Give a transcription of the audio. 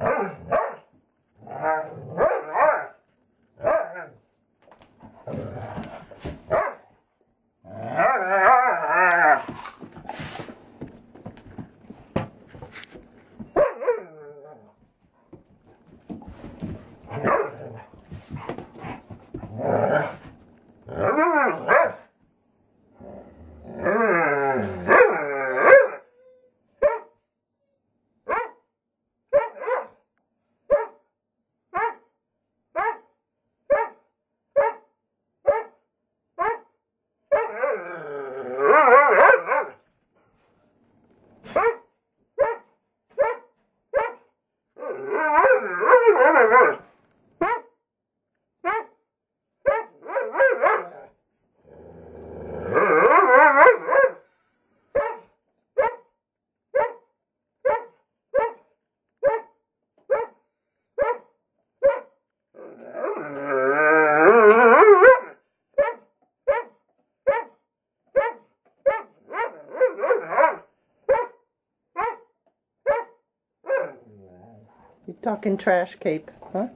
Arr! Grrrr! You talking trash, Cape, huh?